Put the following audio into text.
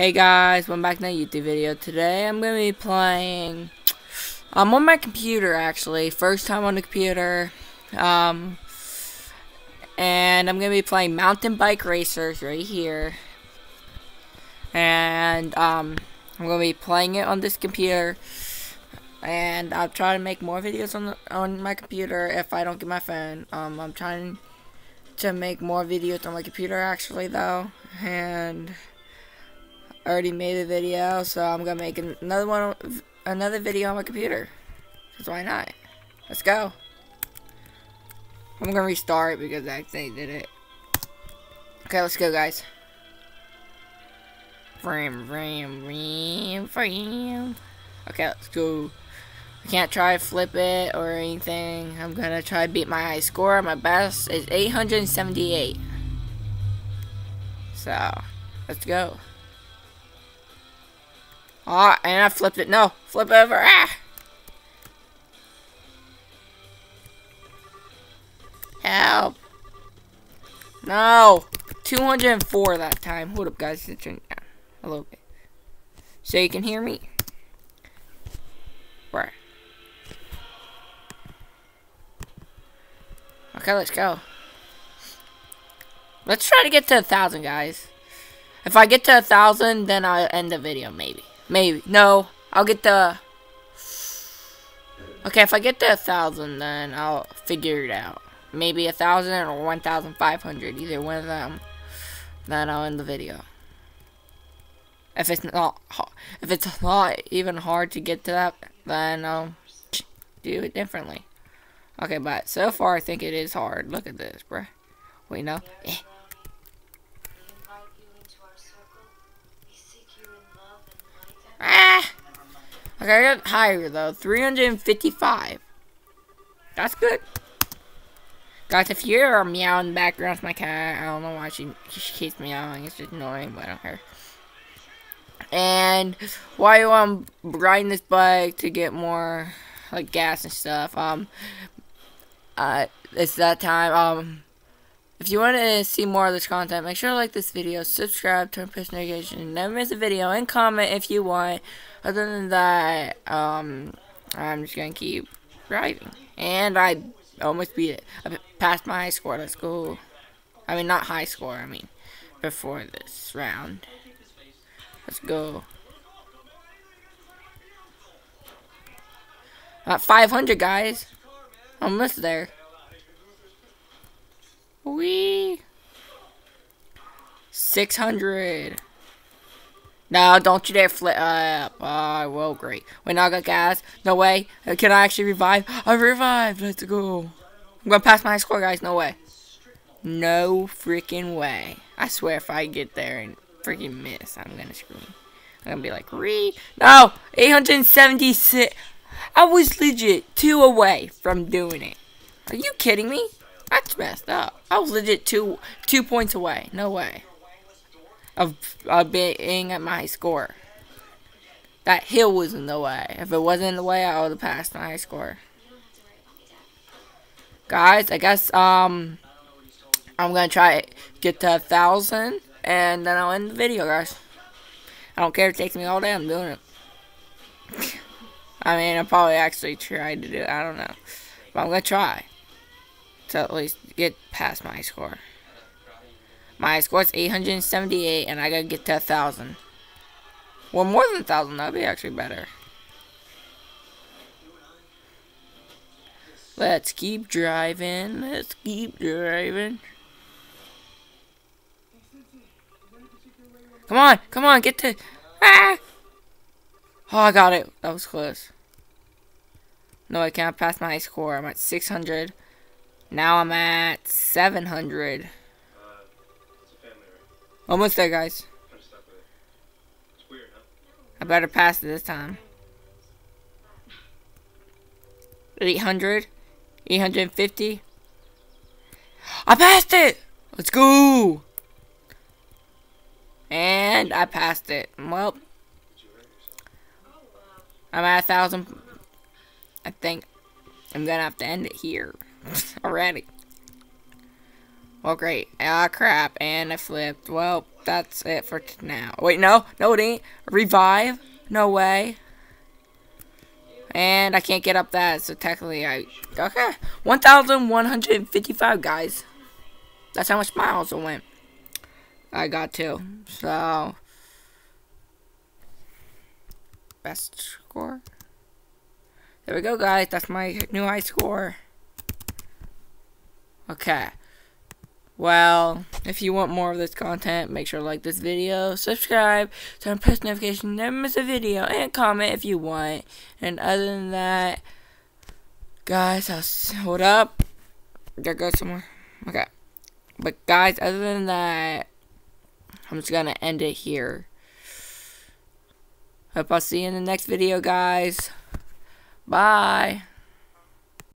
Hey guys, welcome back to another YouTube video. Today I'm going to be playing, I'm on my computer actually, first time on the computer, um, and I'm going to be playing Mountain Bike Racers right here, and um, I'm going to be playing it on this computer, and I'll try to make more videos on, the, on my computer if I don't get my phone, um, I'm trying to make more videos on my computer actually though, and already made a video, so I'm gonna make another one, another video on my computer. Cause why not? Let's go. I'm gonna restart because I accidentally did it. Okay, let's go, guys. Ram, ram, ram, ram. Okay, let's go. I can't try flip it or anything. I'm gonna try beat my high score. My best is 878. So, let's go. Ah, oh, and I flipped it. No, flip over. Ah! Help. No. 204 that time. Hold up, guys. Turn down a little bit. So you can hear me. Where? Okay, let's go. Let's try to get to a thousand, guys. If I get to a thousand, then I'll end the video, maybe. Maybe. No. I'll get the... Okay, if I get to a thousand, then I'll figure it out. Maybe a thousand or 1,500. Either one of them. Then I'll end the video. If it's not... If it's not even hard to get to that, then I'll do it differently. Okay, but so far I think it is hard. Look at this, bruh. Wait, no. Eh. Okay, I got higher though. 355. That's good. Guys, if you hear a meow in the background, it's my cat. I don't know why she, she keeps meowing. It's just annoying, but I don't care. And why I'm riding this bike to get more like gas and stuff. Um, uh, it's that time. Um, if you want to see more of this content, make sure to like this video, subscribe, turn post notifications, never miss a video, and comment if you want. Other than that, um, I'm just to keep driving. And I almost beat it. I passed my high score. Let's go. I mean, not high score, I mean, before this round. Let's go. At 500, guys. Almost there. Wee. 600. No, don't you dare flip up. Oh, well, great. Now I got gas. No way. Uh, can I actually revive? I revived. Let's go. I'm going to pass my score, guys. No way. No freaking way. I swear if I get there and freaking miss, I'm going to scream. I'm going to be like, re. No! 876. I was legit two away from doing it. Are you kidding me? That's messed up. I was legit two two points away. No way. Of, of being at my score. That hill was in the way. If it wasn't in the way, I would have passed my score. Guys, I guess um I'm gonna try get to a thousand and then I'll end the video guys. I don't care if it takes me all day, I'm doing it. I mean, I'll probably actually tried to do it. I don't know. But I'm going to try to at least get past my score. My score is 878, and I gotta get to 1,000. Well, more than 1,000, that'd be actually better. Let's keep driving. Let's keep driving. Come on, come on, get to... Ah! Oh, I got it. That was close. No, I can't pass my score. I'm at 600. Now I'm at 700. Almost there, guys. I better pass it this time. 800. 850. I passed it! Let's go! And I passed it. Well, I'm at a thousand. I think I'm gonna have to end it here. already. Well, great. Ah, crap. And I flipped. Well, that's it for now. Wait, no, no, it ain't. Revive? No way. And I can't get up that, so technically I... Okay. 1,155, guys. That's how much miles I went. I got to. So... Best score. There we go, guys. That's my new high score. Okay. Well, if you want more of this content, make sure to like this video, subscribe, turn on post notifications, never miss a video, and comment if you want. And other than that, guys, I'll hold up. Gotta go somewhere. Okay. But guys, other than that, I'm just gonna end it here. Hope I'll see you in the next video, guys. Bye.